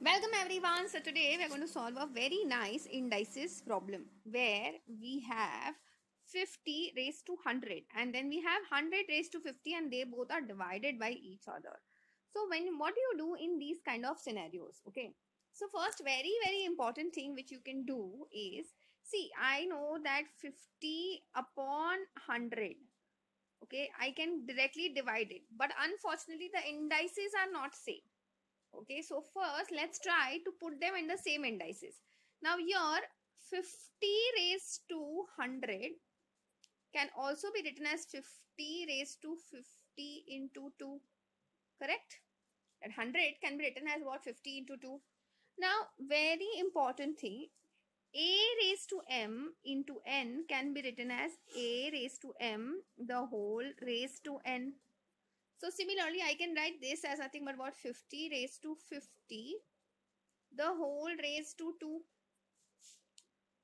Welcome everyone. So today we are going to solve a very nice indices problem where we have 50 raised to 100 and then we have 100 raised to 50 and they both are divided by each other. So when what do you do in these kind of scenarios? Okay. So first very very important thing which you can do is see I know that 50 upon 100 okay I can directly divide it but unfortunately the indices are not same Okay, so first let's try to put them in the same indices. Now here 50 raised to 100 can also be written as 50 raised to 50 into 2. Correct? And 100 can be written as what? 50 into 2. Now, very important thing. A raised to m into n can be written as a raised to m the whole raised to n so similarly, I can write this as nothing but what 50 raised to 50, the whole raised to 2.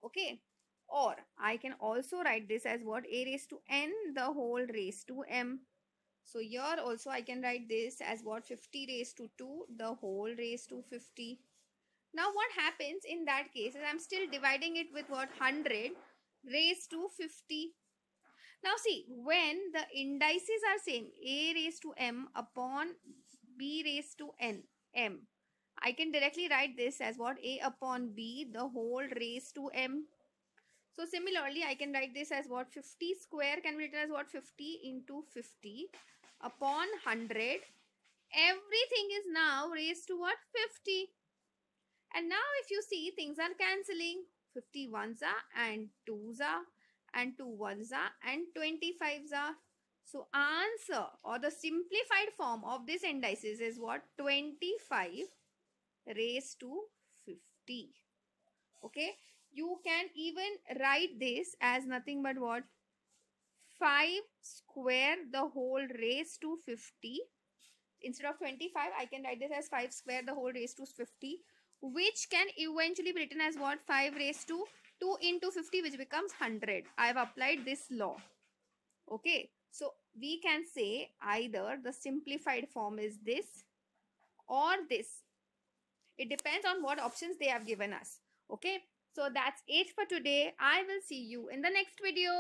Okay. Or I can also write this as what a raised to n, the whole raised to m. So here also I can write this as what 50 raised to 2, the whole raised to 50. Now what happens in that case is I'm still dividing it with what 100 raised to 50 now see, when the indices are same, a raised to m upon b raised to n, m, I can directly write this as what? A upon b, the whole raised to m. So similarly, I can write this as what? 50 square can be written as what? 50 into 50 upon 100. Everything is now raised to what? 50. And now if you see things are cancelling. 50 ones are and twos are and 2 ones are and 25s are. So answer or the simplified form of this indices is what? 25 raised to 50. Okay. You can even write this as nothing but what? 5 square the whole raised to 50. Instead of 25, I can write this as 5 square the whole raised to 50. Which can eventually be written as what? 5 raised to 2 into 50 which becomes 100. I have applied this law. Okay. So we can say either the simplified form is this or this. It depends on what options they have given us. Okay. So that's it for today. I will see you in the next video.